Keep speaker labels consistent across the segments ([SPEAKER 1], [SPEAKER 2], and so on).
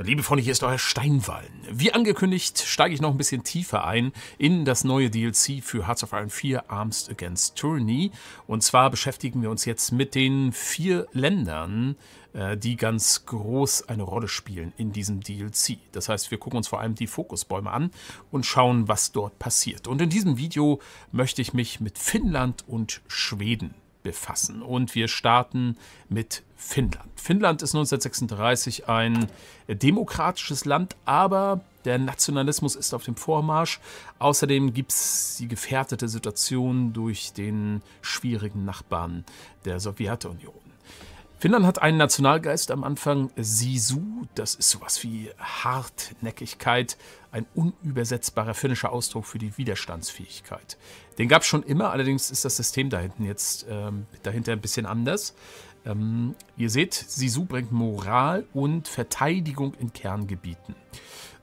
[SPEAKER 1] Liebe Freunde, hier ist euer Steinwallen. Wie angekündigt, steige ich noch ein bisschen tiefer ein in das neue DLC für Hearts of Iron 4 Arms Against Tyranny. Und zwar beschäftigen wir uns jetzt mit den vier Ländern, äh, die ganz groß eine Rolle spielen in diesem DLC. Das heißt, wir gucken uns vor allem die Fokusbäume an und schauen, was dort passiert. Und in diesem Video möchte ich mich mit Finnland und Schweden befassen. Und wir starten mit Finnland. Finnland ist 1936 ein demokratisches Land, aber der Nationalismus ist auf dem Vormarsch. Außerdem gibt es die gefährdete Situation durch den schwierigen Nachbarn der Sowjetunion. Finnland hat einen Nationalgeist am Anfang, Sisu, das ist sowas wie Hartnäckigkeit, ein unübersetzbarer finnischer Ausdruck für die Widerstandsfähigkeit. Den gab es schon immer, allerdings ist das System da hinten jetzt ähm, dahinter ein bisschen anders. Ähm, ihr seht, Sisu bringt Moral und Verteidigung in Kerngebieten.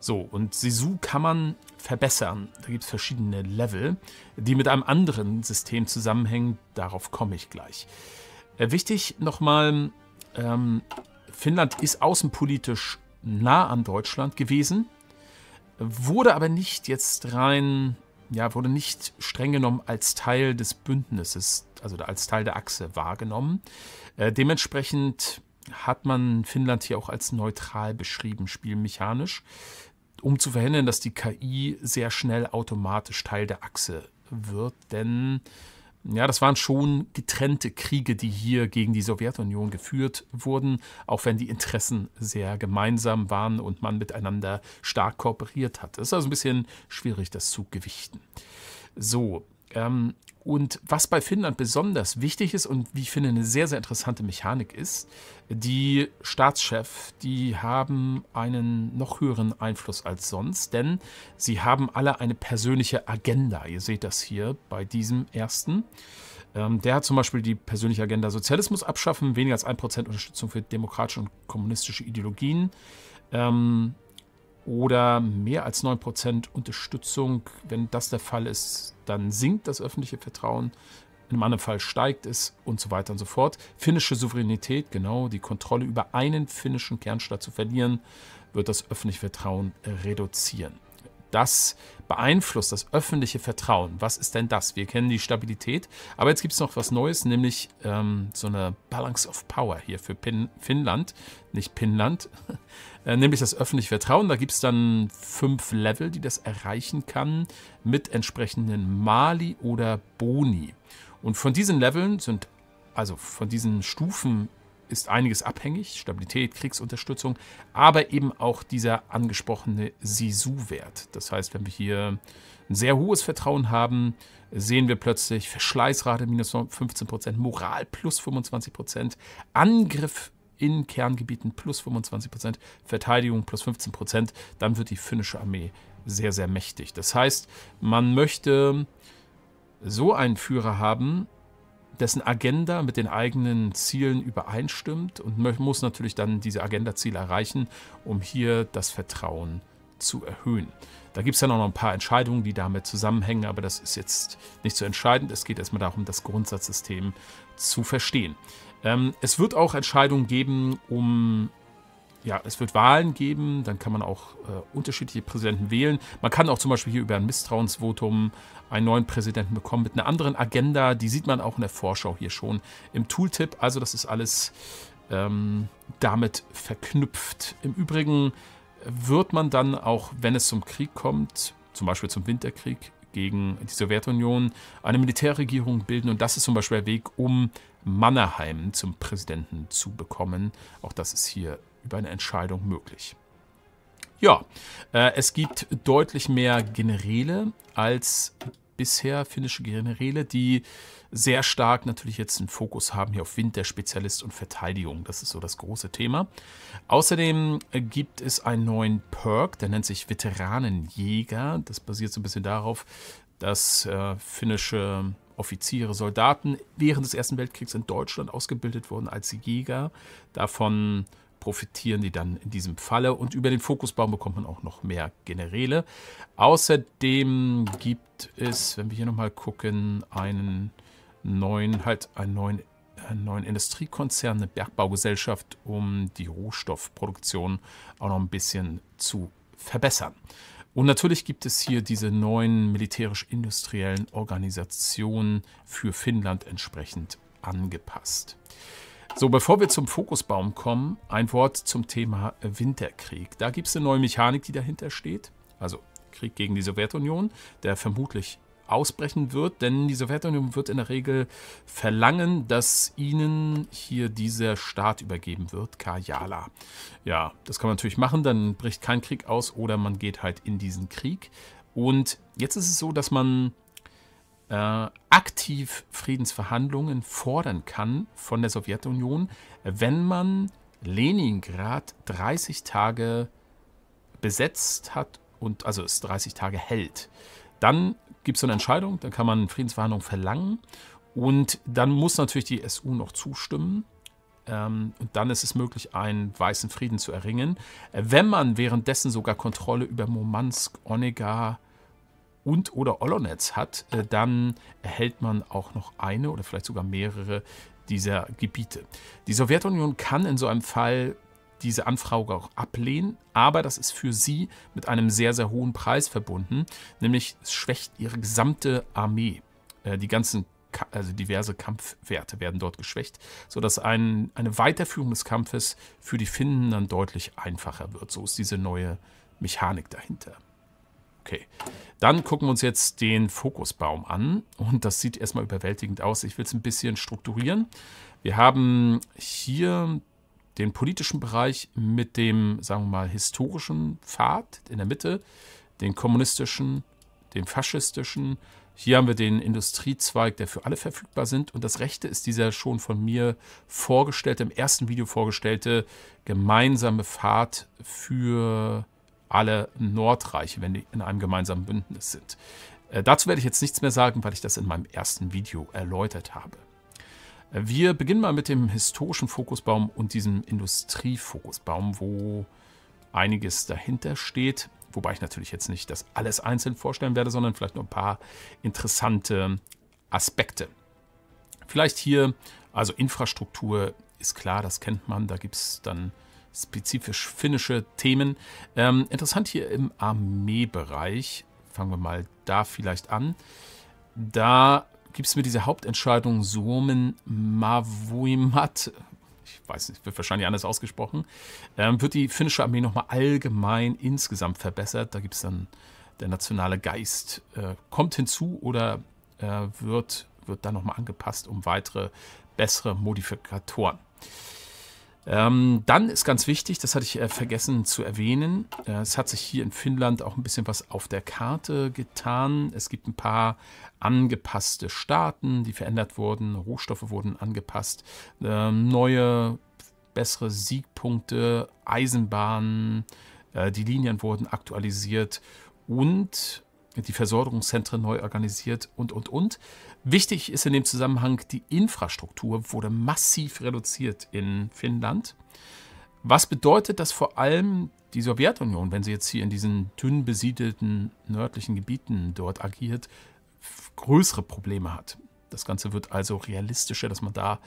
[SPEAKER 1] So, und Sisu kann man verbessern. Da gibt es verschiedene Level, die mit einem anderen System zusammenhängen. Darauf komme ich gleich. Äh, wichtig nochmal, ähm, Finnland ist außenpolitisch nah an Deutschland gewesen, wurde aber nicht jetzt rein, ja, wurde nicht streng genommen als Teil des Bündnisses, also als Teil der Achse wahrgenommen. Äh, dementsprechend hat man Finnland hier auch als neutral beschrieben, spielmechanisch, um zu verhindern, dass die KI sehr schnell automatisch Teil der Achse wird, denn ja, das waren schon getrennte Kriege, die hier gegen die Sowjetunion geführt wurden, auch wenn die Interessen sehr gemeinsam waren und man miteinander stark kooperiert hat. Es ist also ein bisschen schwierig, das zu gewichten. So, und was bei Finnland besonders wichtig ist und wie ich finde eine sehr, sehr interessante Mechanik ist, die Staatschefs, die haben einen noch höheren Einfluss als sonst, denn sie haben alle eine persönliche Agenda. Ihr seht das hier bei diesem ersten. Ähm, der hat zum Beispiel die persönliche Agenda Sozialismus abschaffen, weniger als 1% Unterstützung für demokratische und kommunistische Ideologien. Ähm, oder mehr als 9% Unterstützung. Wenn das der Fall ist, dann sinkt das öffentliche Vertrauen. In einem anderen Fall steigt es und so weiter und so fort. Finnische Souveränität, genau, die Kontrolle über einen finnischen Kernstaat zu verlieren, wird das öffentliche Vertrauen reduzieren das beeinflusst das öffentliche Vertrauen. Was ist denn das? Wir kennen die Stabilität, aber jetzt gibt es noch was Neues, nämlich ähm, so eine Balance of Power hier für Pin Finnland, nicht Pinland, nämlich das öffentliche Vertrauen. Da gibt es dann fünf Level, die das erreichen kann, mit entsprechenden Mali oder Boni. Und von diesen Leveln sind, also von diesen Stufen ist einiges abhängig, Stabilität, Kriegsunterstützung, aber eben auch dieser angesprochene Sisu-Wert. Das heißt, wenn wir hier ein sehr hohes Vertrauen haben, sehen wir plötzlich Verschleißrate minus 15%, Moral plus 25%, Angriff in Kerngebieten plus 25%, Verteidigung plus 15%, dann wird die finnische Armee sehr, sehr mächtig. Das heißt, man möchte so einen Führer haben, dessen Agenda mit den eigenen Zielen übereinstimmt und muss natürlich dann diese Agenda-Ziele erreichen, um hier das Vertrauen zu erhöhen. Da gibt es dann auch noch ein paar Entscheidungen, die damit zusammenhängen, aber das ist jetzt nicht so entscheidend. Es geht erstmal darum, das Grundsatzsystem zu verstehen. Ähm, es wird auch Entscheidungen geben, um ja, es wird Wahlen geben, dann kann man auch äh, unterschiedliche Präsidenten wählen. Man kann auch zum Beispiel hier über ein Misstrauensvotum einen neuen Präsidenten bekommen mit einer anderen Agenda. Die sieht man auch in der Vorschau hier schon im Tooltip. Also das ist alles ähm, damit verknüpft. Im Übrigen wird man dann auch, wenn es zum Krieg kommt, zum Beispiel zum Winterkrieg gegen die Sowjetunion, eine Militärregierung bilden. Und das ist zum Beispiel der Weg, um Mannerheim zum Präsidenten zu bekommen. Auch das ist hier über eine Entscheidung möglich. Ja, äh, es gibt deutlich mehr Generäle als bisher finnische Generäle, die sehr stark natürlich jetzt einen Fokus haben hier auf Winterspezialist und Verteidigung. Das ist so das große Thema. Außerdem gibt es einen neuen Perk, der nennt sich Veteranenjäger. Das basiert so ein bisschen darauf, dass äh, finnische Offiziere, Soldaten während des Ersten Weltkriegs in Deutschland ausgebildet wurden als Jäger. Davon profitieren die dann in diesem Falle. Und über den Fokusbaum bekommt man auch noch mehr Generäle. Außerdem gibt es, wenn wir hier nochmal gucken, einen neuen, halt einen neuen neuen Industriekonzern, eine Bergbaugesellschaft, um die Rohstoffproduktion auch noch ein bisschen zu verbessern. Und natürlich gibt es hier diese neuen militärisch-industriellen Organisationen für Finnland entsprechend angepasst. So, bevor wir zum Fokusbaum kommen, ein Wort zum Thema Winterkrieg. Da gibt es eine neue Mechanik, die dahinter steht. Also Krieg gegen die Sowjetunion, der vermutlich ausbrechen wird, denn die Sowjetunion wird in der Regel verlangen, dass ihnen hier dieser Staat übergeben wird, Kajala. Ja, das kann man natürlich machen, dann bricht kein Krieg aus oder man geht halt in diesen Krieg. Und jetzt ist es so, dass man äh, aktiv Friedensverhandlungen fordern kann von der Sowjetunion, wenn man Leningrad 30 Tage besetzt hat und also es 30 Tage hält. Dann gibt es eine Entscheidung, dann kann man Friedensverhandlungen verlangen und dann muss natürlich die SU noch zustimmen. Ähm, und dann ist es möglich, einen weißen Frieden zu erringen. Wenn man währenddessen sogar Kontrolle über Murmansk, Onega und oder Olonetz hat, äh, dann erhält man auch noch eine oder vielleicht sogar mehrere dieser Gebiete. Die Sowjetunion kann in so einem Fall diese Anfrage auch ablehnen, aber das ist für sie mit einem sehr, sehr hohen Preis verbunden, nämlich es schwächt ihre gesamte Armee. Äh, die ganzen, also diverse Kampfwerte werden dort geschwächt, sodass ein, eine Weiterführung des Kampfes für die Finnen dann deutlich einfacher wird. So ist diese neue Mechanik dahinter. Okay, dann gucken wir uns jetzt den Fokusbaum an und das sieht erstmal überwältigend aus. Ich will es ein bisschen strukturieren. Wir haben hier den politischen Bereich mit dem, sagen wir mal, historischen Pfad in der Mitte, den kommunistischen, den faschistischen. Hier haben wir den Industriezweig, der für alle verfügbar sind. Und das rechte ist dieser schon von mir vorgestellte, im ersten Video vorgestellte gemeinsame Pfad für alle Nordreiche, wenn die in einem gemeinsamen Bündnis sind. Äh, dazu werde ich jetzt nichts mehr sagen, weil ich das in meinem ersten Video erläutert habe. Wir beginnen mal mit dem historischen Fokusbaum und diesem Industriefokusbaum, wo einiges dahinter steht. Wobei ich natürlich jetzt nicht das alles einzeln vorstellen werde, sondern vielleicht nur ein paar interessante Aspekte. Vielleicht hier, also Infrastruktur ist klar, das kennt man, da gibt es dann spezifisch finnische Themen. Ähm, interessant hier im Armeebereich, fangen wir mal da vielleicht an. Da gibt es mir diese Hauptentscheidung Suomen Mavuimat, ich weiß nicht, wird wahrscheinlich anders ausgesprochen, ähm, wird die finnische Armee nochmal allgemein insgesamt verbessert. Da gibt es dann der nationale Geist, äh, kommt hinzu oder äh, wird, wird dann nochmal angepasst um weitere bessere Modifikatoren. Ähm, dann ist ganz wichtig, das hatte ich äh, vergessen zu erwähnen, äh, es hat sich hier in Finnland auch ein bisschen was auf der Karte getan. Es gibt ein paar angepasste Staaten, die verändert wurden, Rohstoffe wurden angepasst, äh, neue, bessere Siegpunkte, Eisenbahnen, äh, die Linien wurden aktualisiert und die Versorgungszentren neu organisiert und, und, und. Wichtig ist in dem Zusammenhang, die Infrastruktur wurde massiv reduziert in Finnland. Was bedeutet, dass vor allem die Sowjetunion, wenn sie jetzt hier in diesen dünn besiedelten nördlichen Gebieten dort agiert, größere Probleme hat. Das Ganze wird also realistischer, dass man da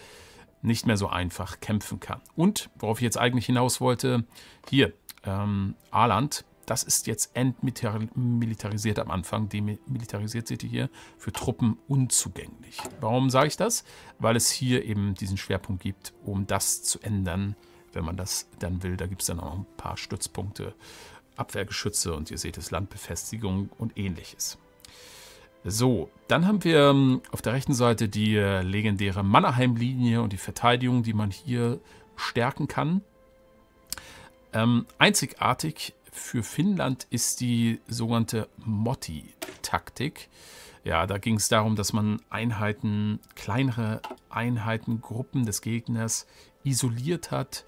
[SPEAKER 1] nicht mehr so einfach kämpfen kann. Und worauf ich jetzt eigentlich hinaus wollte, hier, ähm, Aland das ist jetzt entmilitarisiert am Anfang. Demilitarisiert seht ihr hier für Truppen unzugänglich. Warum sage ich das? Weil es hier eben diesen Schwerpunkt gibt, um das zu ändern, wenn man das dann will. Da gibt es dann auch ein paar Stützpunkte, Abwehrgeschütze und ihr seht es, Landbefestigung und ähnliches. So, dann haben wir ähm, auf der rechten Seite die äh, legendäre Mannerheim-Linie und die Verteidigung, die man hier stärken kann. Ähm, einzigartig für Finnland ist die sogenannte Motti-Taktik. Ja, da ging es darum, dass man Einheiten, kleinere Einheiten, Gruppen des Gegners isoliert hat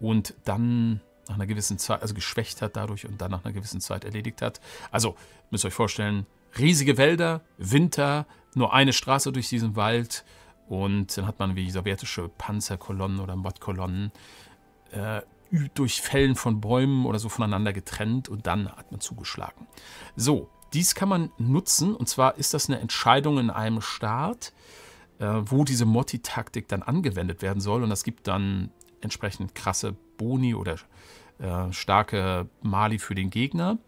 [SPEAKER 1] und dann nach einer gewissen Zeit, also geschwächt hat dadurch und dann nach einer gewissen Zeit erledigt hat. Also müsst ihr euch vorstellen, riesige Wälder, Winter, nur eine Straße durch diesen Wald und dann hat man wie sowjetische Panzerkolonnen oder Modkolonnen äh, durch Fällen von Bäumen oder so voneinander getrennt und dann hat man zugeschlagen. So, dies kann man nutzen und zwar ist das eine Entscheidung in einem Staat, äh, wo diese Motti-Taktik dann angewendet werden soll. Und das gibt dann entsprechend krasse Boni oder äh, starke Mali für den Gegner.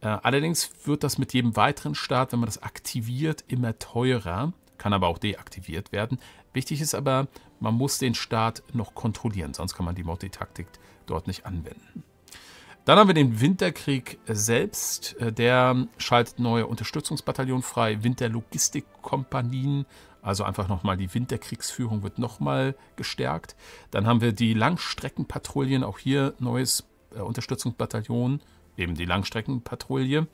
[SPEAKER 1] Äh, allerdings wird das mit jedem weiteren Start, wenn man das aktiviert, immer teurer, kann aber auch deaktiviert werden. Wichtig ist aber, man muss den Start noch kontrollieren, sonst kann man die Motti-Taktik dort nicht anwenden. Dann haben wir den Winterkrieg selbst. Äh, der schaltet neue Unterstützungsbataillon frei, Winterlogistikkompanien, also einfach nochmal die Winterkriegsführung wird nochmal gestärkt. Dann haben wir die Langstreckenpatrouillen, auch hier neues äh, Unterstützungsbataillon, eben die Langstreckenpatrouille.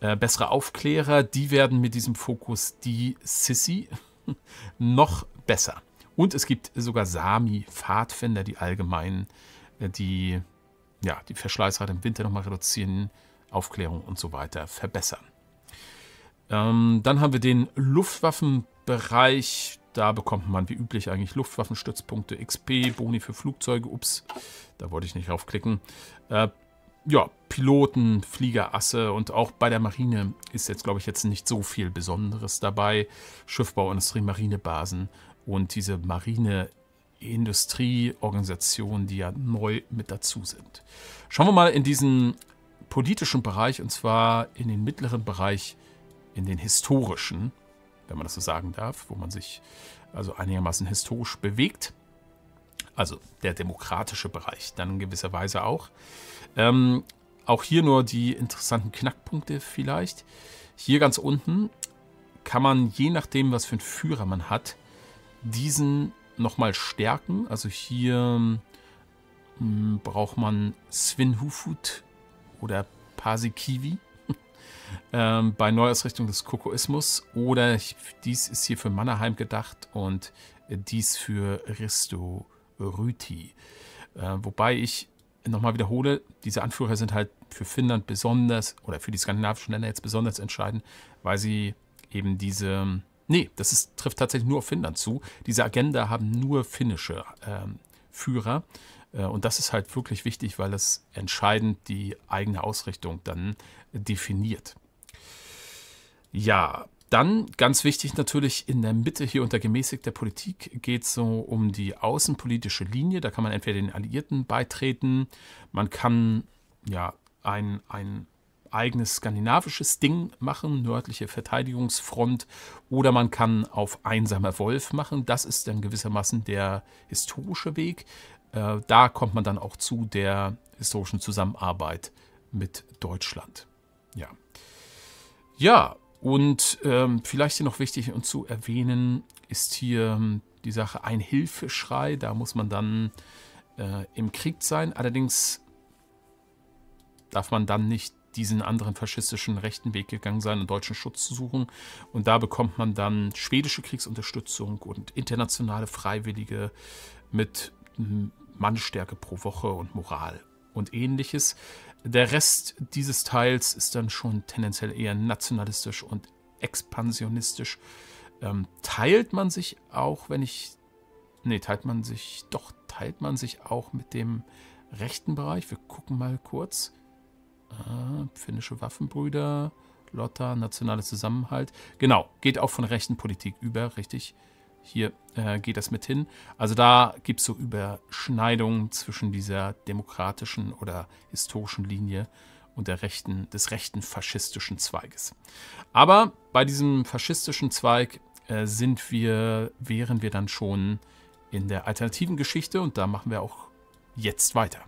[SPEAKER 1] Äh, bessere Aufklärer, die werden mit diesem Fokus die Sissy noch besser. Und es gibt sogar Sami-Pfadfinder, die allgemein die ja, die Verschleißrate im Winter nochmal reduzieren, Aufklärung und so weiter verbessern. Ähm, dann haben wir den Luftwaffenbereich. Da bekommt man wie üblich eigentlich Luftwaffenstützpunkte, XP, Boni für Flugzeuge. Ups, da wollte ich nicht draufklicken. Äh, ja, Piloten, Fliegerasse und auch bei der Marine ist jetzt, glaube ich, jetzt nicht so viel Besonderes dabei. Schiffbauindustrie, Marinebasen und diese Marine Industrieorganisationen, die ja neu mit dazu sind. Schauen wir mal in diesen politischen Bereich und zwar in den mittleren Bereich, in den historischen, wenn man das so sagen darf, wo man sich also einigermaßen historisch bewegt. Also der demokratische Bereich, dann in gewisser Weise auch. Ähm, auch hier nur die interessanten Knackpunkte vielleicht. Hier ganz unten kann man, je nachdem, was für einen Führer man hat, diesen nochmal stärken. Also hier hm, braucht man Svinhufut oder Pasikivi ähm, bei Neuausrichtung des Kokoismus. Oder dies ist hier für Mannerheim gedacht und dies für Risto Ryti. Äh, wobei ich nochmal wiederhole, diese Anführer sind halt für Finnland besonders oder für die skandinavischen Länder jetzt besonders entscheidend, weil sie eben diese Nee, das ist, trifft tatsächlich nur auf Finnland zu. Diese Agenda haben nur finnische ähm, Führer. Äh, und das ist halt wirklich wichtig, weil es entscheidend die eigene Ausrichtung dann definiert. Ja, dann ganz wichtig natürlich in der Mitte hier unter gemäßigter Politik geht es so um die außenpolitische Linie. Da kann man entweder den Alliierten beitreten, man kann ja ein, ein eigenes skandinavisches Ding machen, nördliche Verteidigungsfront, oder man kann auf einsamer Wolf machen. Das ist dann gewissermaßen der historische Weg. Äh, da kommt man dann auch zu der historischen Zusammenarbeit mit Deutschland. Ja. Ja, und ähm, vielleicht hier noch wichtig und zu erwähnen ist hier ähm, die Sache ein Hilfeschrei. Da muss man dann äh, im Krieg sein. Allerdings darf man dann nicht diesen anderen faschistischen rechten Weg gegangen sein und deutschen Schutz zu suchen. Und da bekommt man dann schwedische Kriegsunterstützung und internationale Freiwillige mit Mannstärke pro Woche und Moral und ähnliches. Der Rest dieses Teils ist dann schon tendenziell eher nationalistisch und expansionistisch. Ähm, teilt man sich auch, wenn ich. Nee, teilt man sich. Doch, teilt man sich auch mit dem rechten Bereich. Wir gucken mal kurz. Ah, finnische Waffenbrüder, Lotta, nationaler Zusammenhalt. Genau, geht auch von rechten Politik über, richtig. Hier äh, geht das mit hin. Also da gibt es so Überschneidungen zwischen dieser demokratischen oder historischen Linie und der rechten, des rechten faschistischen Zweiges. Aber bei diesem faschistischen Zweig äh, sind wir, wären wir dann schon in der alternativen Geschichte und da machen wir auch jetzt weiter.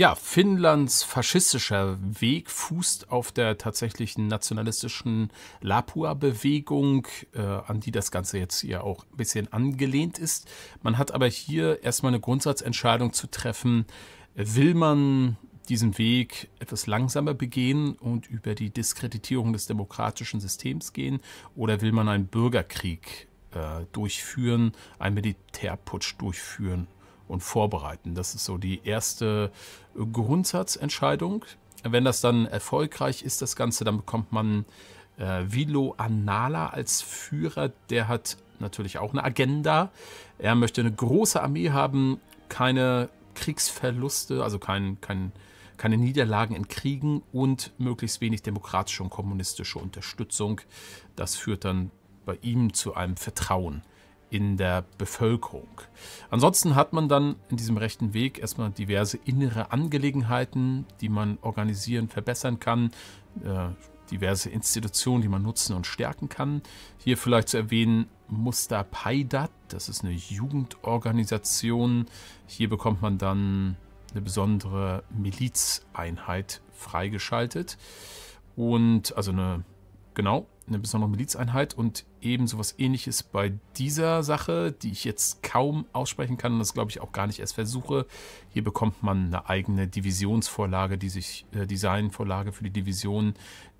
[SPEAKER 1] Ja, Finnlands faschistischer Weg fußt auf der tatsächlichen nationalistischen Lapua-Bewegung, äh, an die das Ganze jetzt hier auch ein bisschen angelehnt ist. Man hat aber hier erstmal eine Grundsatzentscheidung zu treffen, will man diesen Weg etwas langsamer begehen und über die Diskreditierung des demokratischen Systems gehen oder will man einen Bürgerkrieg äh, durchführen, einen Militärputsch durchführen und vorbereiten. Das ist so die erste Grundsatzentscheidung. Wenn das dann erfolgreich ist, das Ganze, dann bekommt man äh, Vilo Anala als Führer. Der hat natürlich auch eine Agenda. Er möchte eine große Armee haben, keine Kriegsverluste, also kein, kein, keine Niederlagen in Kriegen und möglichst wenig demokratische und kommunistische Unterstützung. Das führt dann bei ihm zu einem Vertrauen in der Bevölkerung. Ansonsten hat man dann in diesem rechten Weg erstmal diverse innere Angelegenheiten, die man organisieren, verbessern kann, äh, diverse Institutionen, die man nutzen und stärken kann. Hier vielleicht zu erwähnen Muster Paidat, das ist eine Jugendorganisation. Hier bekommt man dann eine besondere Milizeinheit freigeschaltet und also eine genau eine besondere Milizeinheit und ebenso was ähnliches bei dieser Sache, die ich jetzt kaum aussprechen kann und das glaube ich auch gar nicht erst versuche. Hier bekommt man eine eigene Divisionsvorlage, die sich, äh, Designvorlage für die Division,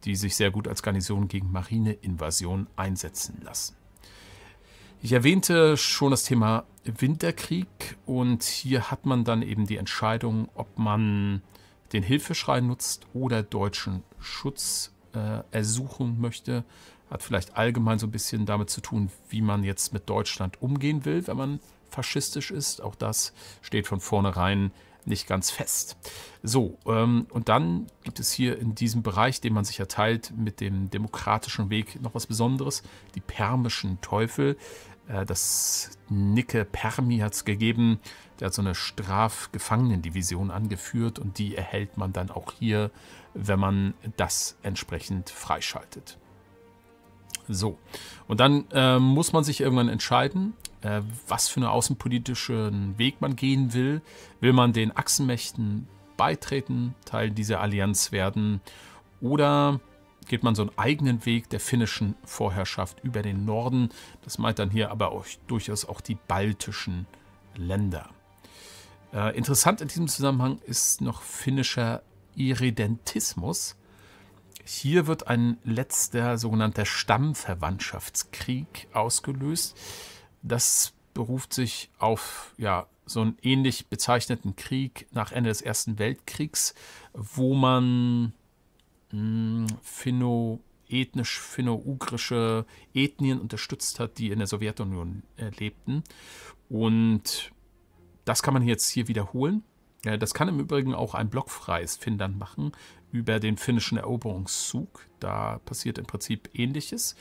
[SPEAKER 1] die sich sehr gut als Garnison gegen Marineinvasion einsetzen lassen. Ich erwähnte schon das Thema Winterkrieg und hier hat man dann eben die Entscheidung, ob man den Hilfeschrei nutzt oder deutschen Schutz äh, ersuchen möchte, hat vielleicht allgemein so ein bisschen damit zu tun, wie man jetzt mit Deutschland umgehen will, wenn man faschistisch ist. Auch das steht von vornherein nicht ganz fest. So, ähm, und dann gibt es hier in diesem Bereich, den man sich erteilt, mit dem demokratischen Weg noch was Besonderes. Die permischen Teufel. Äh, das Nicke Permi hat es gegeben. Der hat so eine Strafgefangenendivision angeführt und die erhält man dann auch hier, wenn man das entsprechend freischaltet. So, und dann äh, muss man sich irgendwann entscheiden, äh, was für einen außenpolitischen Weg man gehen will. Will man den Achsenmächten beitreten, Teil dieser Allianz werden oder geht man so einen eigenen Weg der finnischen Vorherrschaft über den Norden. Das meint dann hier aber auch durchaus auch die baltischen Länder. Äh, interessant in diesem Zusammenhang ist noch finnischer Irredentismus. Hier wird ein letzter sogenannter Stammverwandtschaftskrieg ausgelöst. Das beruft sich auf ja, so einen ähnlich bezeichneten Krieg nach Ende des Ersten Weltkriegs, wo man hm, Finno, ethnisch finno-ugrische Ethnien unterstützt hat, die in der Sowjetunion äh, lebten. Und das kann man jetzt hier wiederholen. Das kann im Übrigen auch ein blockfreies Finnland machen über den finnischen Eroberungszug. Da passiert im Prinzip Ähnliches.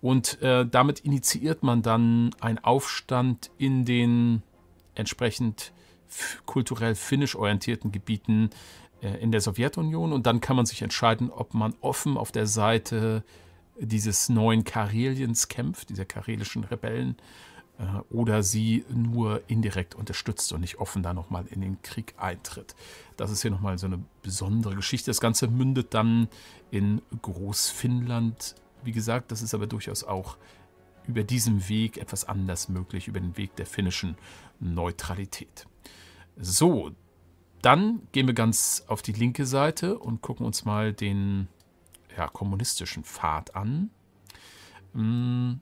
[SPEAKER 1] Und äh, damit initiiert man dann einen Aufstand in den entsprechend kulturell finnisch orientierten Gebieten äh, in der Sowjetunion. Und dann kann man sich entscheiden, ob man offen auf der Seite dieses neuen Kareliens kämpft, dieser karelischen Rebellen, äh, oder sie nur indirekt unterstützt und nicht offen da nochmal in den Krieg eintritt. Das ist hier nochmal so eine besondere Geschichte. Das Ganze mündet dann in Großfinnland. Wie gesagt, das ist aber durchaus auch über diesen Weg etwas anders möglich, über den Weg der finnischen Neutralität. So, dann gehen wir ganz auf die linke Seite und gucken uns mal den ja, kommunistischen Pfad an. Mm,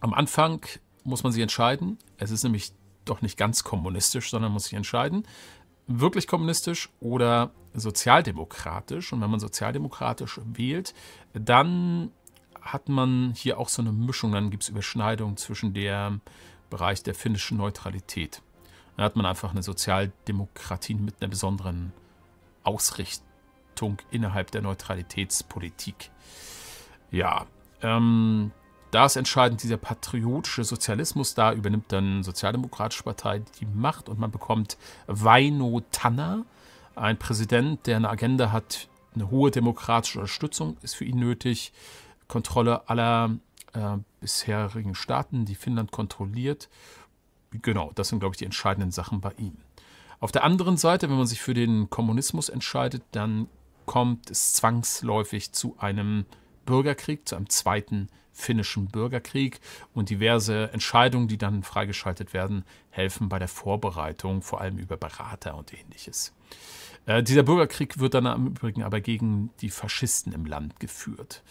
[SPEAKER 1] am Anfang muss man sich entscheiden. Es ist nämlich doch nicht ganz kommunistisch, sondern muss sich entscheiden, wirklich kommunistisch oder sozialdemokratisch. Und wenn man sozialdemokratisch wählt, dann hat man hier auch so eine Mischung, dann gibt es Überschneidungen zwischen dem Bereich der finnischen Neutralität. Dann hat man einfach eine Sozialdemokratie mit einer besonderen Ausrichtung innerhalb der Neutralitätspolitik. Ja, ähm, da ist entscheidend dieser patriotische Sozialismus. Da übernimmt dann Sozialdemokratische Partei die Macht und man bekommt Vaino Tanner, ein Präsident, der eine Agenda hat, eine hohe demokratische Unterstützung ist für ihn nötig, Kontrolle aller äh, bisherigen Staaten, die Finnland kontrolliert. Genau, das sind, glaube ich, die entscheidenden Sachen bei ihm. Auf der anderen Seite, wenn man sich für den Kommunismus entscheidet, dann kommt es zwangsläufig zu einem Bürgerkrieg, zu einem zweiten finnischen Bürgerkrieg und diverse Entscheidungen, die dann freigeschaltet werden, helfen bei der Vorbereitung, vor allem über Berater und ähnliches. Äh, dieser Bürgerkrieg wird dann im Übrigen aber gegen die Faschisten im Land geführt.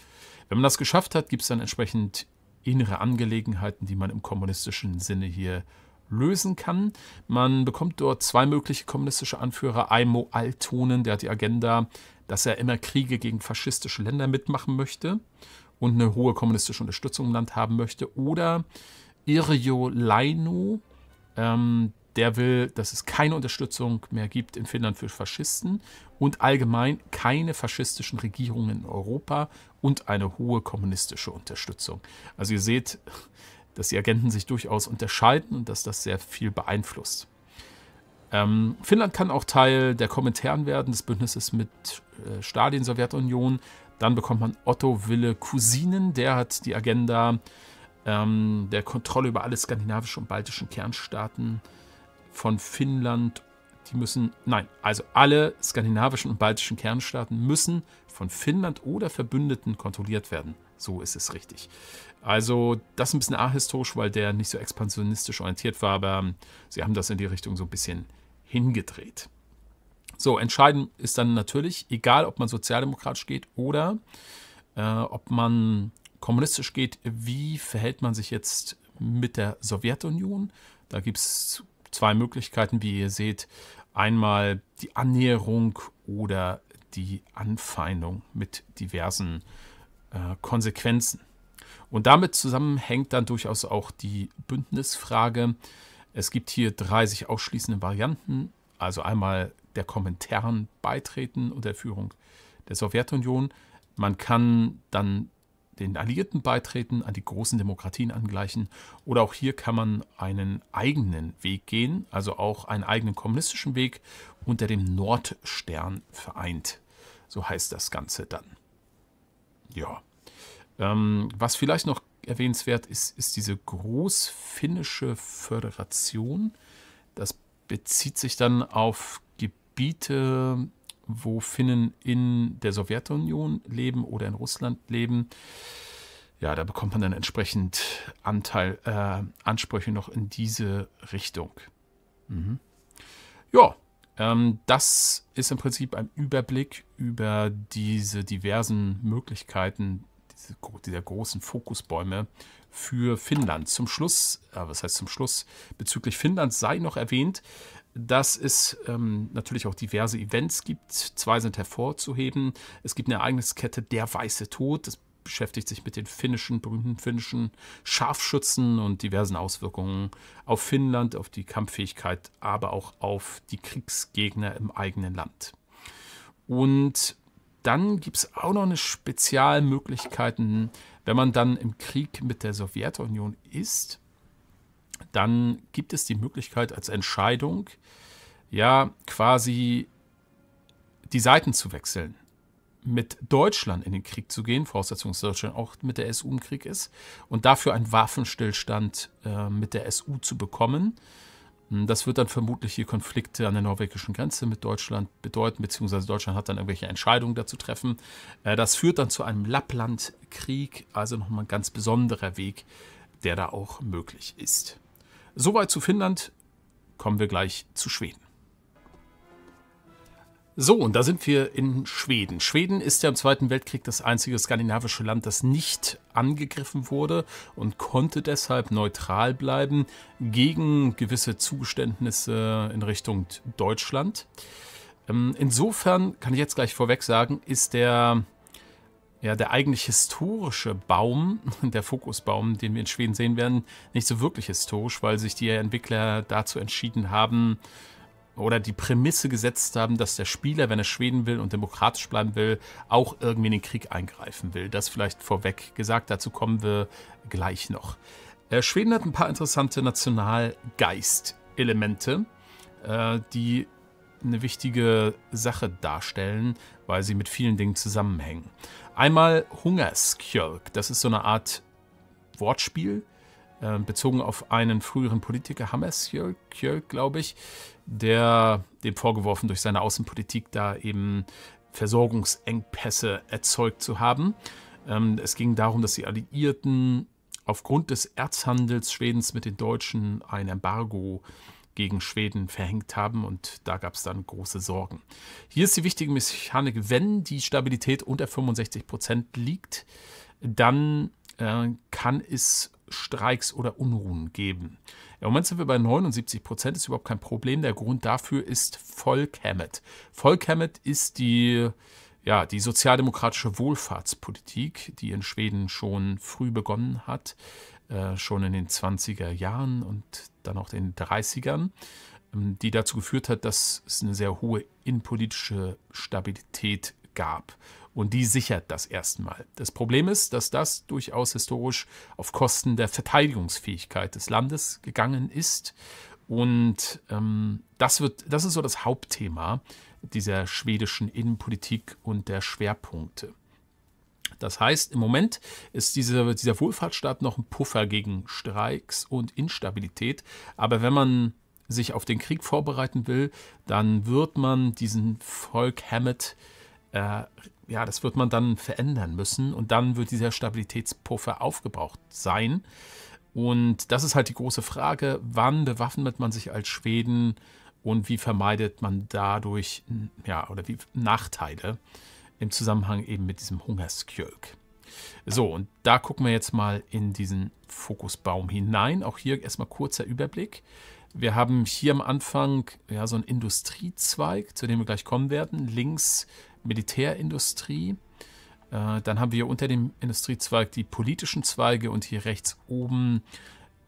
[SPEAKER 1] Wenn man das geschafft hat, gibt es dann entsprechend innere Angelegenheiten, die man im kommunistischen Sinne hier lösen kann. Man bekommt dort zwei mögliche kommunistische Anführer. Aimo Altonen, der hat die Agenda, dass er immer Kriege gegen faschistische Länder mitmachen möchte und eine hohe kommunistische Unterstützung im Land haben möchte. Oder Irjo Laino, ähm, der will, dass es keine Unterstützung mehr gibt in Finnland für Faschisten und allgemein keine faschistischen Regierungen in Europa und eine hohe kommunistische Unterstützung. Also ihr seht, dass die Agenten sich durchaus unterscheiden und dass das sehr viel beeinflusst. Ähm, Finnland kann auch Teil der Kommentaren werden des Bündnisses mit äh, Stalin, Sowjetunion. Dann bekommt man Otto Wille Cousinen, der hat die Agenda ähm, der Kontrolle über alle skandinavischen und baltischen Kernstaaten von Finnland. Die müssen, nein, also alle skandinavischen und baltischen Kernstaaten müssen von Finnland oder Verbündeten kontrolliert werden. So ist es richtig. Also das ist ein bisschen ahistorisch, weil der nicht so expansionistisch orientiert war, aber ähm, sie haben das in die Richtung so ein bisschen hingedreht. So, entscheidend ist dann natürlich, egal ob man sozialdemokratisch geht oder äh, ob man kommunistisch geht, wie verhält man sich jetzt mit der Sowjetunion? Da gibt es zwei Möglichkeiten, wie ihr seht. Einmal die Annäherung oder die Anfeindung mit diversen äh, Konsequenzen. Und damit zusammenhängt dann durchaus auch die Bündnisfrage. Es gibt hier drei sich ausschließende Varianten. Also einmal der Kommentaren beitreten unter Führung der Sowjetunion. Man kann dann den Alliierten beitreten, an die großen Demokratien angleichen. Oder auch hier kann man einen eigenen Weg gehen, also auch einen eigenen kommunistischen Weg unter dem Nordstern vereint. So heißt das Ganze dann. Ja. Ähm, was vielleicht noch erwähnenswert ist, ist diese Großfinnische Föderation. Das bezieht sich dann auf Gebiete, wo Finnen in der Sowjetunion leben oder in Russland leben. Ja, da bekommt man dann entsprechend Anteil, äh, Ansprüche noch in diese Richtung. Mhm. Ja, ähm, das ist im Prinzip ein Überblick über diese diversen Möglichkeiten dieser großen Fokusbäume für Finnland. Zum Schluss, äh, was heißt zum Schluss, bezüglich Finnland sei noch erwähnt, dass es ähm, natürlich auch diverse Events gibt. Zwei sind hervorzuheben. Es gibt eine Ereigniskette Der Weiße Tod. Das beschäftigt sich mit den finnischen, berühmten finnischen Scharfschützen und diversen Auswirkungen auf Finnland, auf die Kampffähigkeit, aber auch auf die Kriegsgegner im eigenen Land. Und dann gibt es auch noch eine Spezialmöglichkeiten, wenn man dann im Krieg mit der Sowjetunion ist, dann gibt es die Möglichkeit als Entscheidung, ja, quasi die Seiten zu wechseln mit Deutschland in den Krieg zu gehen, Voraussetzung, dass Deutschland auch mit der SU im Krieg ist, und dafür einen Waffenstillstand äh, mit der SU zu bekommen. Hm, das wird dann vermutlich hier Konflikte an der norwegischen Grenze mit Deutschland bedeuten, beziehungsweise Deutschland hat dann irgendwelche Entscheidungen dazu treffen. Äh, das führt dann zu einem Lapplandkrieg, also nochmal ein ganz besonderer Weg, der da auch möglich ist. Soweit zu Finnland, kommen wir gleich zu Schweden. So, und da sind wir in Schweden. Schweden ist ja im Zweiten Weltkrieg das einzige skandinavische Land, das nicht angegriffen wurde und konnte deshalb neutral bleiben gegen gewisse Zugeständnisse in Richtung Deutschland. Ähm, insofern kann ich jetzt gleich vorweg sagen, ist der, ja, der eigentlich historische Baum, der Fokusbaum, den wir in Schweden sehen werden, nicht so wirklich historisch, weil sich die Entwickler dazu entschieden haben, oder die Prämisse gesetzt haben, dass der Spieler, wenn er Schweden will und demokratisch bleiben will, auch irgendwie in den Krieg eingreifen will. Das vielleicht vorweg gesagt, dazu kommen wir gleich noch. Äh, Schweden hat ein paar interessante Nationalgeist-Elemente, äh, die eine wichtige Sache darstellen, weil sie mit vielen Dingen zusammenhängen. Einmal Hungerskjölk, das ist so eine Art Wortspiel, äh, bezogen auf einen früheren Politiker, Hammerskjölk, glaube ich, der dem vorgeworfen, durch seine Außenpolitik da eben Versorgungsengpässe erzeugt zu haben. Ähm, es ging darum, dass die Alliierten aufgrund des Erzhandels Schwedens mit den Deutschen ein Embargo gegen Schweden verhängt haben und da gab es dann große Sorgen. Hier ist die wichtige Mechanik, wenn die Stabilität unter 65 Prozent liegt, dann äh, kann es Streiks oder Unruhen geben. Im Moment sind wir bei 79 Prozent, ist überhaupt kein Problem. Der Grund dafür ist Volkhemmet. Volkhemmet ist die, ja, die sozialdemokratische Wohlfahrtspolitik, die in Schweden schon früh begonnen hat. äh, schon in den 20er Jahren und dann auch in den 30ern, ähm, die dazu geführt hat, dass es eine sehr hohe innenpolitische Stabilität gab. Und die sichert das erstmal. Das Problem ist, dass das durchaus historisch auf Kosten der Verteidigungsfähigkeit des Landes gegangen ist. Und ähm, das, wird, das ist so das Hauptthema dieser schwedischen Innenpolitik und der Schwerpunkte. Das heißt, im Moment ist diese, dieser Wohlfahrtsstaat noch ein Puffer gegen Streiks und Instabilität. Aber wenn man sich auf den Krieg vorbereiten will, dann wird man diesen Volk Hammett, äh, ja, das wird man dann verändern müssen und dann wird dieser Stabilitätspuffer aufgebraucht sein. Und das ist halt die große Frage, wann bewaffnet man sich als Schweden und wie vermeidet man dadurch, ja, oder wie Nachteile im Zusammenhang eben mit diesem Hungerskjölk. So, und da gucken wir jetzt mal in diesen Fokusbaum hinein. Auch hier erstmal kurzer Überblick. Wir haben hier am Anfang ja, so einen Industriezweig, zu dem wir gleich kommen werden. Links Militärindustrie. Äh, dann haben wir unter dem Industriezweig die politischen Zweige und hier rechts oben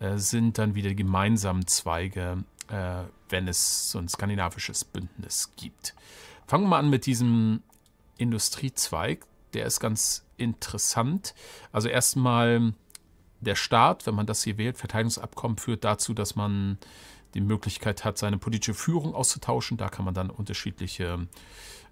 [SPEAKER 1] äh, sind dann wieder die gemeinsamen Zweige, äh, wenn es so ein skandinavisches Bündnis gibt. Fangen wir mal an mit diesem Industriezweig. Der ist ganz interessant. Also erstmal der Staat, wenn man das hier wählt, Verteidigungsabkommen führt dazu, dass man die Möglichkeit hat, seine politische Führung auszutauschen. Da kann man dann unterschiedliche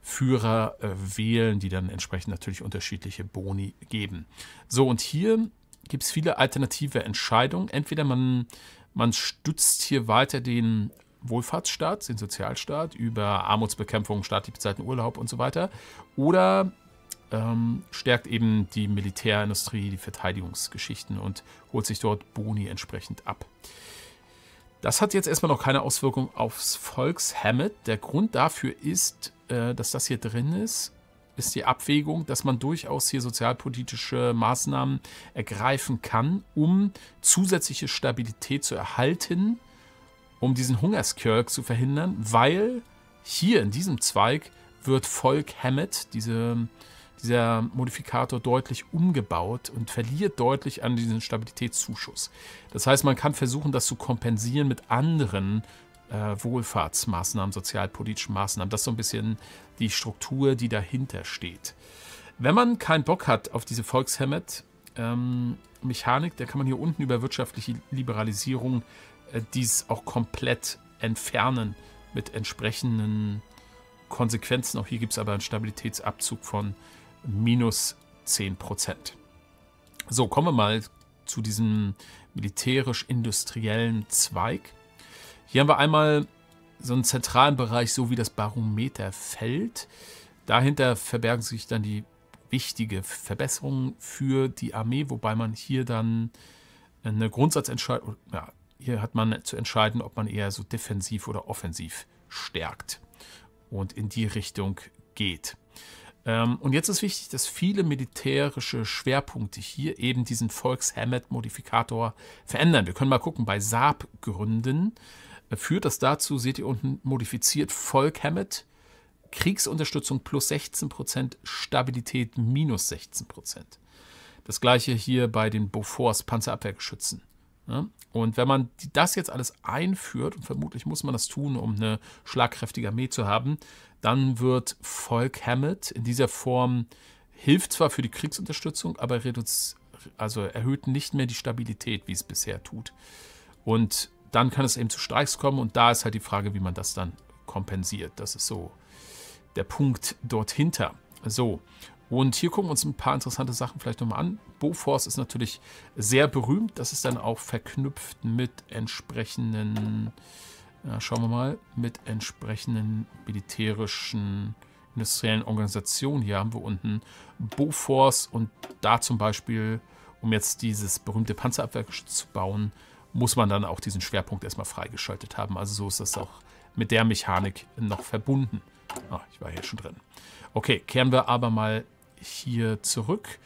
[SPEAKER 1] Führer äh, wählen, die dann entsprechend natürlich unterschiedliche Boni geben. So, und hier gibt es viele alternative Entscheidungen. Entweder man, man stützt hier weiter den Wohlfahrtsstaat, den Sozialstaat, über Armutsbekämpfung, staatlich bezahlten Urlaub und so weiter. Oder ähm, stärkt eben die Militärindustrie, die Verteidigungsgeschichten und holt sich dort Boni entsprechend ab. Das hat jetzt erstmal noch keine Auswirkung aufs Volkshammet. Der Grund dafür ist, äh, dass das hier drin ist, ist die Abwägung, dass man durchaus hier sozialpolitische Maßnahmen ergreifen kann, um zusätzliche Stabilität zu erhalten um diesen Hungerskirk zu verhindern, weil hier in diesem Zweig wird Volk Hammett, diese, dieser Modifikator, deutlich umgebaut und verliert deutlich an diesen Stabilitätszuschuss. Das heißt, man kann versuchen, das zu kompensieren mit anderen äh, Wohlfahrtsmaßnahmen, sozialpolitischen Maßnahmen. Das ist so ein bisschen die Struktur, die dahinter steht. Wenn man keinen Bock hat auf diese Volkshammet, ähm, Mechanik, da kann man hier unten über wirtschaftliche Liberalisierung äh, dies auch komplett entfernen mit entsprechenden Konsequenzen. Auch hier gibt es aber einen Stabilitätsabzug von minus 10%. So, kommen wir mal zu diesem militärisch-industriellen Zweig. Hier haben wir einmal so einen zentralen Bereich, so wie das Barometerfeld. Dahinter verbergen sich dann die wichtige Verbesserungen für die Armee, wobei man hier dann eine Grundsatzentscheidung, ja, hier hat man zu entscheiden, ob man eher so defensiv oder offensiv stärkt und in die Richtung geht. Ähm, und jetzt ist wichtig, dass viele militärische Schwerpunkte hier eben diesen Volkshammet-Modifikator verändern. Wir können mal gucken, bei Saab-Gründen äh, führt das dazu, seht ihr unten, modifiziert Volk-Hammet, Kriegsunterstützung plus 16%, Stabilität minus 16%. Das gleiche hier bei den Bofors Panzerabwehrgeschützen. Und wenn man das jetzt alles einführt, und vermutlich muss man das tun, um eine schlagkräftige Armee zu haben, dann wird Volk Hammett in dieser Form hilft zwar für die Kriegsunterstützung, aber also erhöht nicht mehr die Stabilität, wie es bisher tut. Und dann kann es eben zu Streiks kommen und da ist halt die Frage, wie man das dann kompensiert. Das ist so der Punkt dort hinter. So, und hier gucken wir uns ein paar interessante Sachen vielleicht nochmal an. Bofors ist natürlich sehr berühmt. Das ist dann auch verknüpft mit entsprechenden, ja, schauen wir mal, mit entsprechenden militärischen industriellen Organisationen. Hier haben wir unten Bofors und da zum Beispiel, um jetzt dieses berühmte Panzerabwehrgeschütz zu bauen, muss man dann auch diesen Schwerpunkt erstmal freigeschaltet haben. Also so ist das auch mit der Mechanik noch verbunden. Ah, ich war hier schon drin. Okay, kehren wir aber mal hier zurück.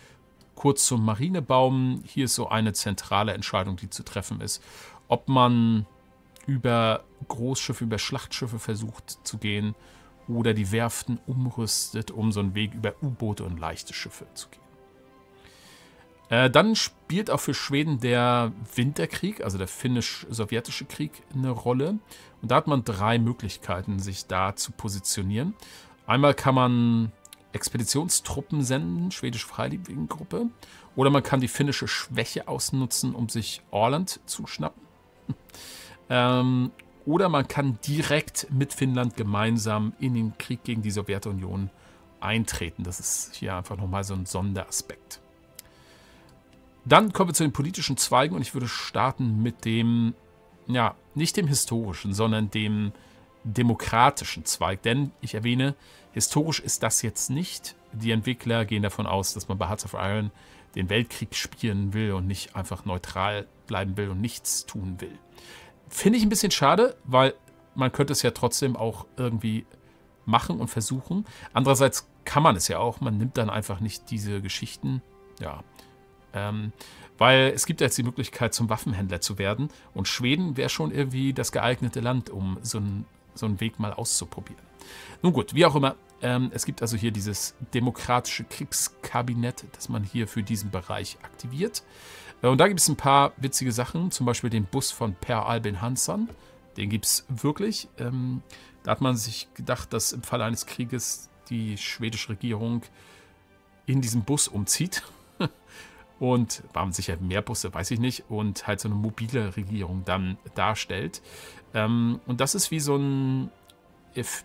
[SPEAKER 1] Kurz zum Marinebaum. Hier ist so eine zentrale Entscheidung, die zu treffen ist. Ob man über Großschiffe, über Schlachtschiffe versucht zu gehen oder die Werften umrüstet, um so einen Weg über U-Boote und leichte Schiffe zu gehen. Äh, dann spielt auch für Schweden der Winterkrieg, also der finnisch-sowjetische Krieg, eine Rolle. Und da hat man drei Möglichkeiten, sich da zu positionieren. Einmal kann man Expeditionstruppen senden, schwedische Freiwilligengruppe. Oder man kann die finnische Schwäche ausnutzen, um sich Orland zu schnappen. Ähm, oder man kann direkt mit Finnland gemeinsam in den Krieg gegen die Sowjetunion eintreten. Das ist hier einfach nochmal so ein Sonderaspekt. Dann kommen wir zu den politischen Zweigen und ich würde starten mit dem, ja, nicht dem historischen, sondern dem demokratischen Zweig. Denn ich erwähne, historisch ist das jetzt nicht. Die Entwickler gehen davon aus, dass man bei Hearts of Iron den Weltkrieg spielen will und nicht einfach neutral bleiben will und nichts tun will. Finde ich ein bisschen schade, weil man könnte es ja trotzdem auch irgendwie machen und versuchen. Andererseits kann man es ja auch. Man nimmt dann einfach nicht diese Geschichten. Ja. Ähm, weil es gibt jetzt die Möglichkeit, zum Waffenhändler zu werden. Und Schweden wäre schon irgendwie das geeignete Land, um so einen, so einen Weg mal auszuprobieren. Nun gut, wie auch immer. Ähm, es gibt also hier dieses demokratische Kriegskabinett, das man hier für diesen Bereich aktiviert. Und da gibt es ein paar witzige Sachen, zum Beispiel den Bus von Per Albin Hansson. Den gibt es wirklich. Ähm, da hat man sich gedacht, dass im Fall eines Krieges die schwedische Regierung in diesem Bus umzieht. und waren sicher mehr Busse, weiß ich nicht, und halt so eine mobile Regierung dann darstellt. Ähm, und das ist wie so ein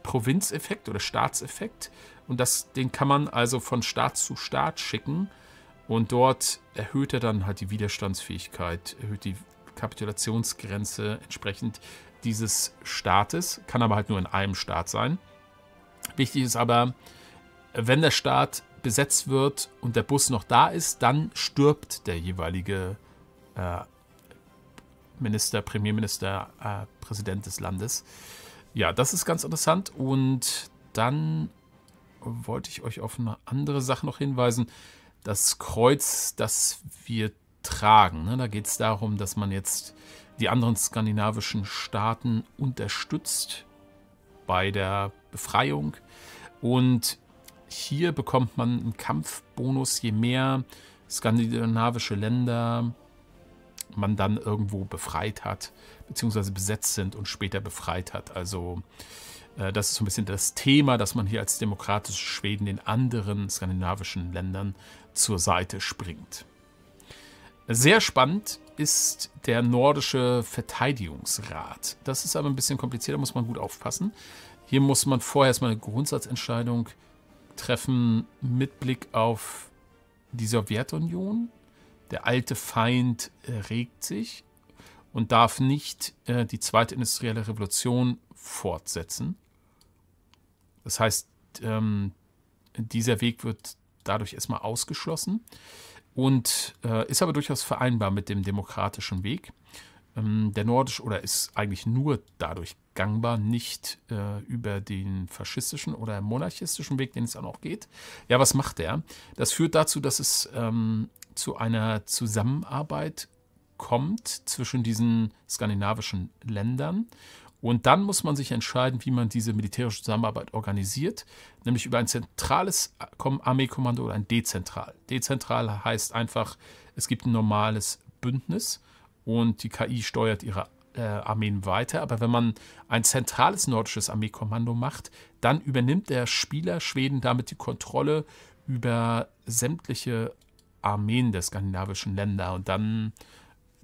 [SPEAKER 1] Provinzeffekt oder Staatseffekt. Und das, den kann man also von Staat zu Staat schicken. Und dort erhöht er dann halt die Widerstandsfähigkeit, erhöht die Kapitulationsgrenze entsprechend dieses Staates. Kann aber halt nur in einem Staat sein. Wichtig ist aber, wenn der Staat besetzt wird und der Bus noch da ist, dann stirbt der jeweilige äh, Minister, Premierminister, äh, Präsident des Landes. Ja, das ist ganz interessant. Und dann wollte ich euch auf eine andere Sache noch hinweisen. Das Kreuz, das wir tragen. Ne? Da geht es darum, dass man jetzt die anderen skandinavischen Staaten unterstützt bei der Befreiung. Und hier bekommt man einen Kampfbonus, je mehr skandinavische Länder man dann irgendwo befreit hat, beziehungsweise besetzt sind und später befreit hat. Also äh, das ist so ein bisschen das Thema, dass man hier als demokratisches Schweden den anderen skandinavischen Ländern zur Seite springt. Sehr spannend ist der nordische Verteidigungsrat. Das ist aber ein bisschen komplizierter, muss man gut aufpassen. Hier muss man vorher erstmal eine Grundsatzentscheidung treffen mit Blick auf die Sowjetunion der alte Feind regt sich und darf nicht äh, die zweite industrielle Revolution fortsetzen. Das heißt, ähm, dieser Weg wird dadurch erstmal ausgeschlossen und äh, ist aber durchaus vereinbar mit dem demokratischen Weg. Ähm, der nordische oder ist eigentlich nur dadurch gangbar, nicht äh, über den faschistischen oder monarchistischen Weg, den es auch geht. Ja, was macht der? Das führt dazu, dass es ähm, zu einer Zusammenarbeit kommt zwischen diesen skandinavischen Ländern. Und dann muss man sich entscheiden, wie man diese militärische Zusammenarbeit organisiert, nämlich über ein zentrales Armeekommando oder ein dezentral. Dezentral heißt einfach, es gibt ein normales Bündnis und die KI steuert ihre äh, Armeen weiter. Aber wenn man ein zentrales nordisches Armeekommando macht, dann übernimmt der Spieler Schweden damit die Kontrolle über sämtliche Armeen der skandinavischen Länder. Und dann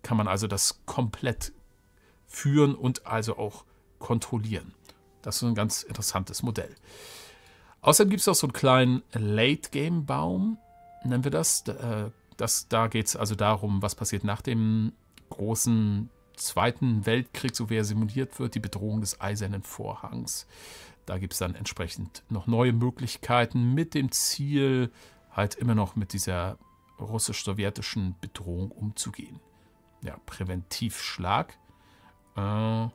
[SPEAKER 1] kann man also das komplett führen und also auch kontrollieren. Das ist ein ganz interessantes Modell. Außerdem gibt es auch so einen kleinen Late-Game-Baum, nennen wir das. Äh, das da geht es also darum, was passiert nach dem großen Zweiten Weltkrieg, so wie er simuliert wird, die Bedrohung des Eisernen Vorhangs. Da gibt es dann entsprechend noch neue Möglichkeiten mit dem Ziel, halt immer noch mit dieser russisch-sowjetischen Bedrohung umzugehen. Ja, Präventivschlag. Äh,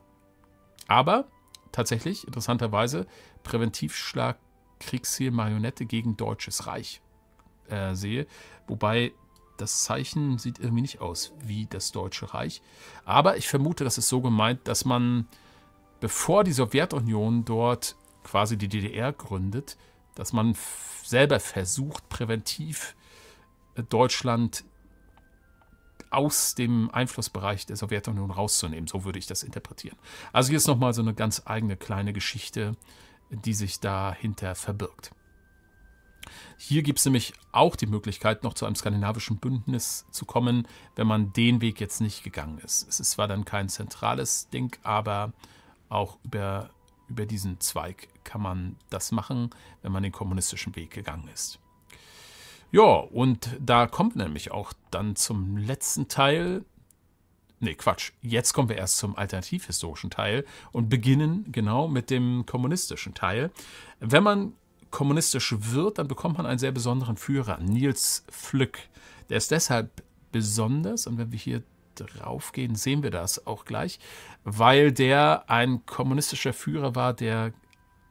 [SPEAKER 1] aber tatsächlich, interessanterweise, Präventivschlag Kriegsziel Marionette gegen Deutsches Reich äh, sehe. Wobei das Zeichen sieht irgendwie nicht aus wie das Deutsche Reich. Aber ich vermute, das ist so gemeint, dass man, bevor die Sowjetunion dort quasi die DDR gründet, dass man selber versucht, präventiv Deutschland aus dem Einflussbereich der Sowjetunion rauszunehmen. So würde ich das interpretieren. Also hier ist nochmal so eine ganz eigene kleine Geschichte, die sich dahinter verbirgt. Hier gibt es nämlich auch die Möglichkeit, noch zu einem skandinavischen Bündnis zu kommen, wenn man den Weg jetzt nicht gegangen ist. Es ist zwar dann kein zentrales Ding, aber auch über, über diesen Zweig kann man das machen, wenn man den kommunistischen Weg gegangen ist. Ja, und da kommt nämlich auch dann zum letzten Teil. Nee, Quatsch. Jetzt kommen wir erst zum alternativhistorischen Teil und beginnen genau mit dem kommunistischen Teil. Wenn man kommunistisch wird, dann bekommt man einen sehr besonderen Führer, Niels Flück. Der ist deshalb besonders, und wenn wir hier draufgehen, sehen wir das auch gleich, weil der ein kommunistischer Führer war, der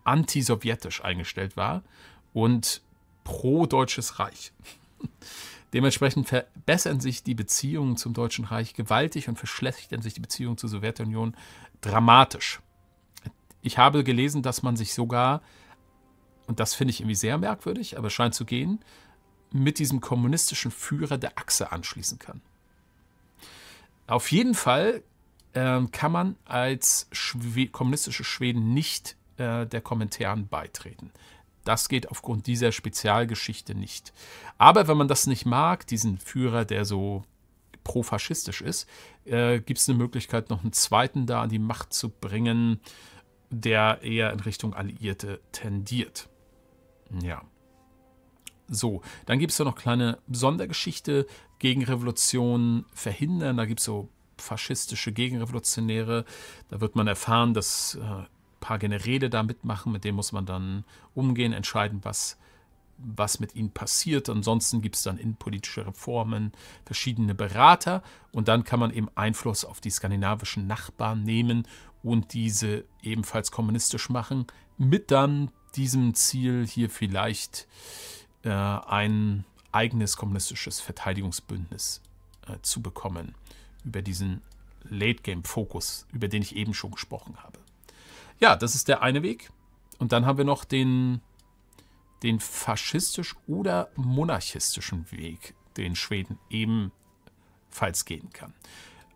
[SPEAKER 1] antisowjetisch eingestellt war und pro-Deutsches Reich. Dementsprechend verbessern sich die Beziehungen zum Deutschen Reich gewaltig und verschlechtern sich die Beziehungen zur Sowjetunion dramatisch. Ich habe gelesen, dass man sich sogar, und das finde ich irgendwie sehr merkwürdig, aber es scheint zu gehen, mit diesem kommunistischen Führer der Achse anschließen kann. Auf jeden Fall äh, kann man als Schwe kommunistische Schweden nicht äh, der Kommentaren beitreten. Das geht aufgrund dieser Spezialgeschichte nicht. Aber wenn man das nicht mag, diesen Führer, der so profaschistisch ist, äh, gibt es eine Möglichkeit, noch einen zweiten da an die Macht zu bringen, der eher in Richtung Alliierte tendiert. Ja. So, dann gibt es da noch kleine Sondergeschichte gegen Revolution verhindern. Da gibt es so faschistische Gegenrevolutionäre. Da wird man erfahren, dass äh, paar Generäle da mitmachen, mit denen muss man dann umgehen, entscheiden, was, was mit ihnen passiert. Ansonsten gibt es dann innenpolitische Reformen, verschiedene Berater und dann kann man eben Einfluss auf die skandinavischen Nachbarn nehmen und diese ebenfalls kommunistisch machen, mit dann diesem Ziel hier vielleicht äh, ein eigenes kommunistisches Verteidigungsbündnis äh, zu bekommen über diesen Late-Game-Fokus, über den ich eben schon gesprochen habe. Ja, das ist der eine Weg. Und dann haben wir noch den, den faschistisch oder monarchistischen Weg, den Schweden ebenfalls gehen kann.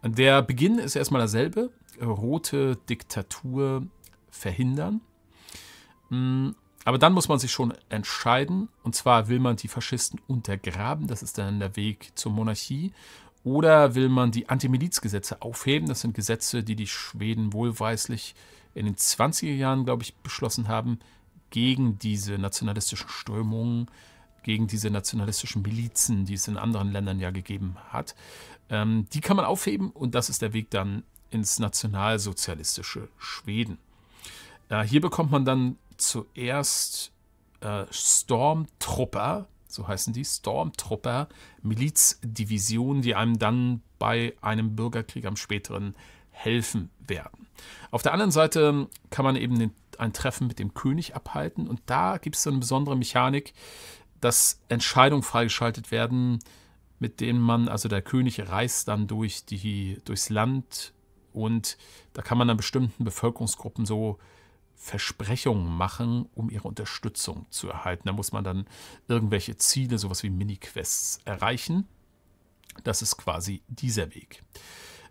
[SPEAKER 1] Der Beginn ist erstmal derselbe. Rote Diktatur verhindern. Hm, aber dann muss man sich schon entscheiden. Und zwar will man die Faschisten untergraben. Das ist dann der Weg zur Monarchie. Oder will man die Antimilizgesetze aufheben? Das sind Gesetze, die die Schweden wohlweislich in den 20er Jahren, glaube ich, beschlossen haben, gegen diese nationalistischen Strömungen, gegen diese nationalistischen Milizen, die es in anderen Ländern ja gegeben hat. Ähm, die kann man aufheben und das ist der Weg dann ins nationalsozialistische Schweden. Äh, hier bekommt man dann zuerst äh, Stormtrupper, so heißen die, Stormtrupper, Milizdivisionen, die einem dann bei einem Bürgerkrieg am späteren helfen werden. Auf der anderen Seite kann man eben ein Treffen mit dem König abhalten und da gibt es so eine besondere Mechanik, dass Entscheidungen freigeschaltet werden, mit denen man, also der König reist dann durch die, durchs Land und da kann man dann bestimmten Bevölkerungsgruppen so Versprechungen machen, um ihre Unterstützung zu erhalten. Da muss man dann irgendwelche Ziele, sowas wie Mini-Quests erreichen. Das ist quasi dieser Weg.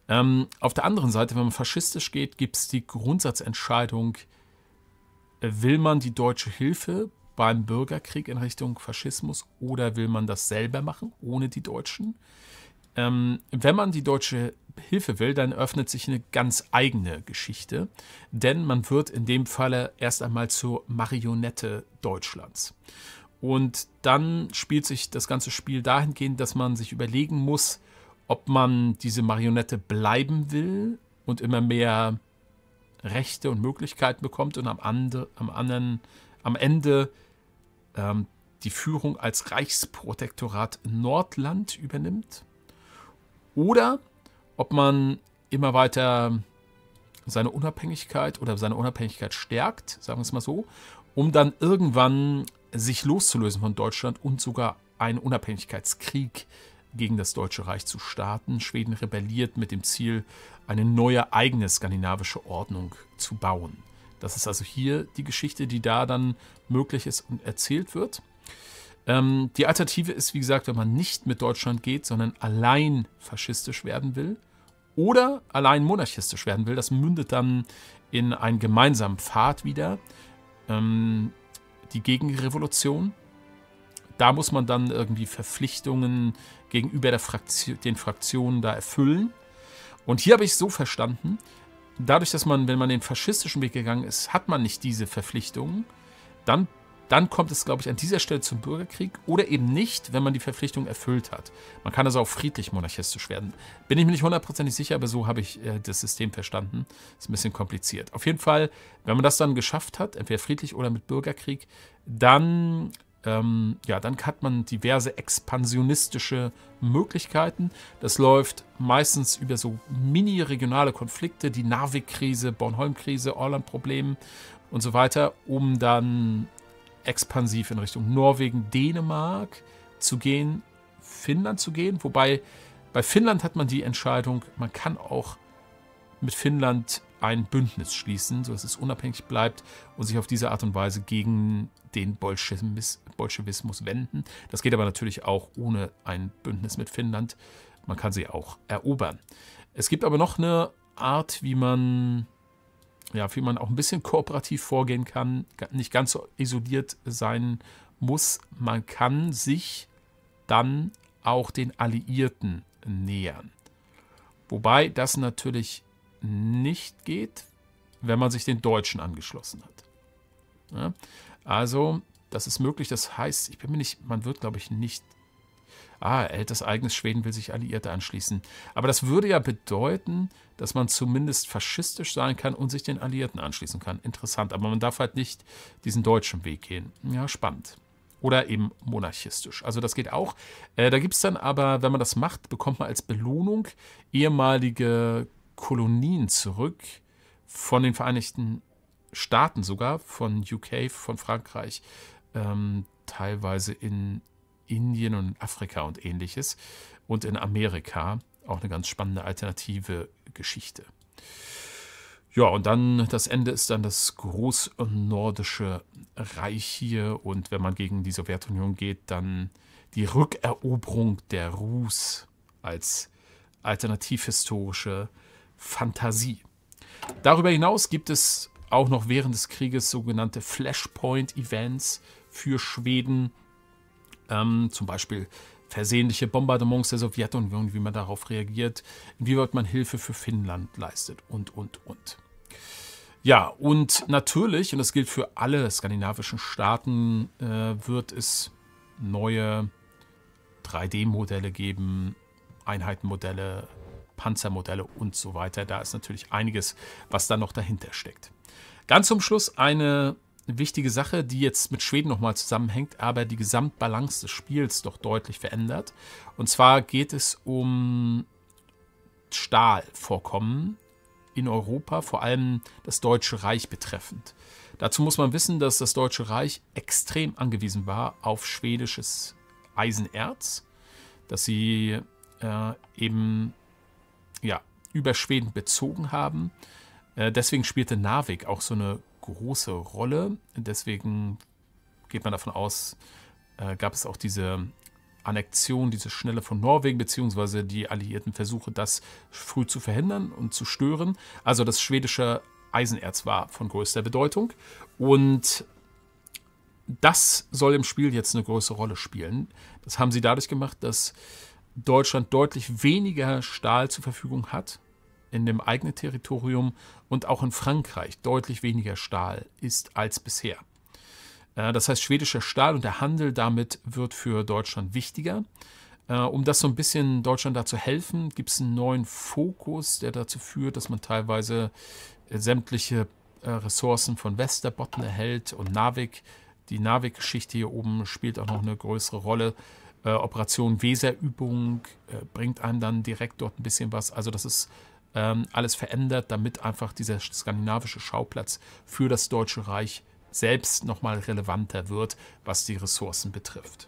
[SPEAKER 1] Ähm, auf der anderen Seite, wenn man faschistisch geht, gibt es die Grundsatzentscheidung, äh, will man die deutsche Hilfe beim Bürgerkrieg in Richtung Faschismus oder will man das selber machen, ohne die Deutschen? Ähm, wenn man die deutsche Hilfe will, dann öffnet sich eine ganz eigene Geschichte, denn man wird in dem Falle erst einmal zur Marionette Deutschlands. Und dann spielt sich das ganze Spiel dahingehend, dass man sich überlegen muss, ob man diese Marionette bleiben will und immer mehr Rechte und Möglichkeiten bekommt und am, ande, am, anderen, am Ende ähm, die Führung als Reichsprotektorat Nordland übernimmt. Oder ob man immer weiter seine Unabhängigkeit oder seine Unabhängigkeit stärkt, sagen wir es mal so, um dann irgendwann sich loszulösen von Deutschland und sogar einen Unabhängigkeitskrieg gegen das Deutsche Reich zu starten. Schweden rebelliert mit dem Ziel, eine neue eigene skandinavische Ordnung zu bauen. Das ist also hier die Geschichte, die da dann möglich ist und erzählt wird. Ähm, die Alternative ist, wie gesagt, wenn man nicht mit Deutschland geht, sondern allein faschistisch werden will oder allein monarchistisch werden will. Das mündet dann in einen gemeinsamen Pfad wieder. Ähm, die Gegenrevolution. Da muss man dann irgendwie Verpflichtungen gegenüber Fraktion, den Fraktionen da erfüllen. Und hier habe ich es so verstanden, dadurch, dass man, wenn man den faschistischen Weg gegangen ist, hat man nicht diese Verpflichtungen. Dann dann kommt es, glaube ich, an dieser Stelle zum Bürgerkrieg oder eben nicht, wenn man die Verpflichtung erfüllt hat. Man kann also auch friedlich monarchistisch werden. Bin ich mir nicht hundertprozentig sicher, aber so habe ich äh, das System verstanden. Ist ein bisschen kompliziert. Auf jeden Fall, wenn man das dann geschafft hat, entweder friedlich oder mit Bürgerkrieg, dann ähm, ja, dann hat man diverse expansionistische Möglichkeiten. Das läuft meistens über so mini-regionale Konflikte, die Narvik-Krise, Bornholm-Krise, Orland-Problem und so weiter, um dann expansiv in Richtung Norwegen, Dänemark zu gehen, Finnland zu gehen. Wobei bei Finnland hat man die Entscheidung, man kann auch mit Finnland ein Bündnis schließen, sodass es unabhängig bleibt und sich auf diese Art und Weise gegen den Bolschewismus wenden. Das geht aber natürlich auch ohne ein Bündnis mit Finnland. Man kann sie auch erobern. Es gibt aber noch eine Art, wie man ja, wie man auch ein bisschen kooperativ vorgehen kann, nicht ganz so isoliert sein muss. Man kann sich dann auch den Alliierten nähern. Wobei das natürlich nicht geht, wenn man sich den Deutschen angeschlossen hat. Ja, also, das ist möglich. Das heißt, ich bin mir nicht, man wird, glaube ich, nicht ah, er das eigenes Schweden, will sich Alliierte anschließen. Aber das würde ja bedeuten, dass man zumindest faschistisch sein kann und sich den Alliierten anschließen kann. Interessant, aber man darf halt nicht diesen deutschen Weg gehen. Ja, spannend. Oder eben monarchistisch. Also das geht auch. Äh, da gibt es dann aber, wenn man das macht, bekommt man als Belohnung ehemalige Kolonien zurück von den Vereinigten Staaten sogar, von UK, von Frankreich, ähm, teilweise in Indien und Afrika und ähnliches. Und in Amerika auch eine ganz spannende alternative Geschichte. Ja, und dann das Ende ist dann das großnordische Reich hier. Und wenn man gegen die Sowjetunion geht, dann die Rückeroberung der Rus als alternativhistorische Fantasie. Darüber hinaus gibt es auch noch während des Krieges sogenannte Flashpoint-Events für Schweden, ähm, zum Beispiel versehentliche Bombardements der Sowjetunion, wie man darauf reagiert, inwieweit man Hilfe für Finnland leistet und, und, und. Ja, und natürlich, und das gilt für alle skandinavischen Staaten, äh, wird es neue 3D-Modelle geben, Einheitenmodelle, Panzermodelle und so weiter. Da ist natürlich einiges, was da noch dahinter steckt. Ganz zum Schluss eine wichtige Sache, die jetzt mit Schweden nochmal zusammenhängt, aber die Gesamtbalance des Spiels doch deutlich verändert. Und zwar geht es um Stahlvorkommen in Europa, vor allem das Deutsche Reich betreffend. Dazu muss man wissen, dass das Deutsche Reich extrem angewiesen war auf schwedisches Eisenerz, dass sie äh, eben ja, über Schweden bezogen haben. Äh, deswegen spielte Narvik auch so eine große Rolle. Deswegen geht man davon aus, äh, gab es auch diese Annexion, diese Schnelle von Norwegen, beziehungsweise die alliierten Versuche, das früh zu verhindern und zu stören. Also das schwedische Eisenerz war von größter Bedeutung. Und das soll im Spiel jetzt eine größere Rolle spielen. Das haben sie dadurch gemacht, dass Deutschland deutlich weniger Stahl zur Verfügung hat in dem eigenen Territorium und auch in Frankreich deutlich weniger Stahl ist als bisher. Äh, das heißt, schwedischer Stahl und der Handel damit wird für Deutschland wichtiger. Äh, um das so ein bisschen Deutschland dazu helfen, gibt es einen neuen Fokus, der dazu führt, dass man teilweise äh, sämtliche Ressourcen von Westerbotten erhält und Narvik. Die Narvik-Geschichte hier oben spielt auch noch eine größere Rolle. Operation Weserübung bringt einem dann direkt dort ein bisschen was. Also das ist ähm, alles verändert, damit einfach dieser skandinavische Schauplatz für das Deutsche Reich selbst nochmal relevanter wird, was die Ressourcen betrifft.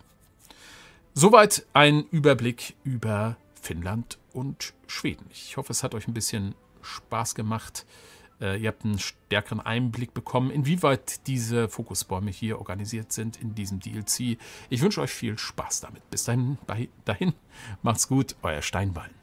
[SPEAKER 1] Soweit ein Überblick über Finnland und Schweden. Ich hoffe, es hat euch ein bisschen Spaß gemacht, Äh, ihr habt einen stärkeren Einblick bekommen, inwieweit diese Fokusbäume hier organisiert sind in diesem DLC. Ich wünsche euch viel Spaß damit. Bis dahin, dahin macht's gut, euer Steinballen.